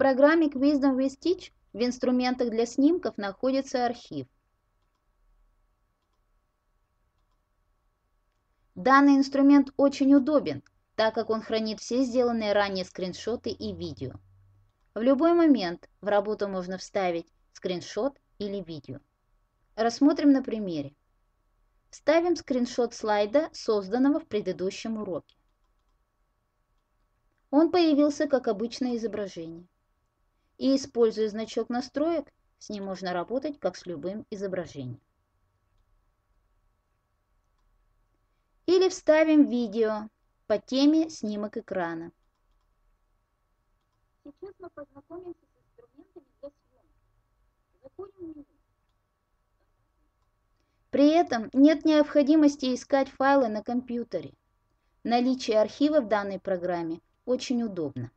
программе Wisdom with Stitch в инструментах для снимков находится архив. Данный инструмент очень удобен, так как он хранит все сделанные ранее скриншоты и видео. В любой момент в работу можно вставить скриншот или видео. Рассмотрим на примере. Вставим скриншот слайда, созданного в предыдущем уроке. Он появился как обычное изображение. И используя значок настроек, с ним можно работать как с любым изображением. Или вставим видео по теме снимок экрана. Сейчас мы познакомимся с инструментами для съемки. Заходим в меню. При этом нет необходимости искать файлы на компьютере. Наличие архива в данной программе очень удобно.